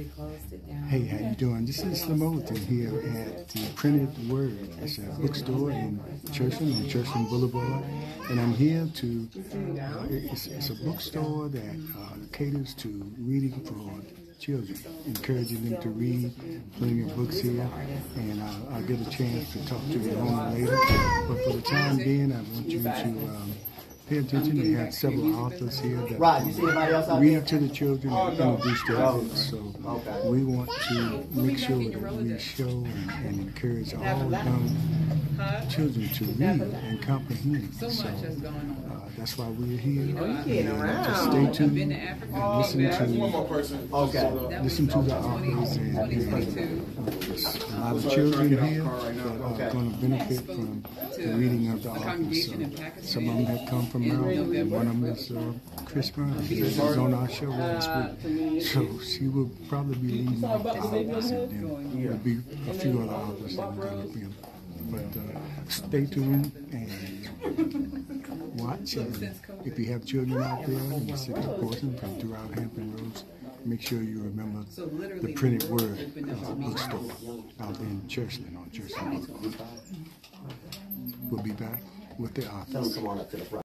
We closed it down. Hey, how you doing? This is Lamothan here at the Printed Word. It's a bookstore in Churchland on Churchland Boulevard, and I'm here to. Uh, it's, it's a bookstore that uh, caters to reading for children, encouraging them to read. Plenty of books here, and uh, I'll get a chance to talk to owner later. But for the time being, I want you to. Um, Pay attention. They have several authors here that Rod, you see anybody else out read there? to the children oh, and introduce oh, their books. So Okay. we want to make sure that we show and, and encourage all young children to read and comprehend. So So has gone on. uh, that's why we're here. You kidding And around. Just stay tuned been to and listen Yeah, one more to person. Okay. Listen to the 20, authors and, and 2022. there's a lot of children here that are going to benefit from the reading of the a authors. So some of them have come from in Maryland. and November. One of them is uh, Chris Brown. She was on our show last week. So she will probably be leading the authors and then there'll be a few other authors that will come up in. But uh, stay tuned and watch. And if you have children out there in the city of Portland from throughout Hampton Roads, make sure you remember So the printed word of the bookstore out there in Churchland on Churchland. We'll be back with the authors.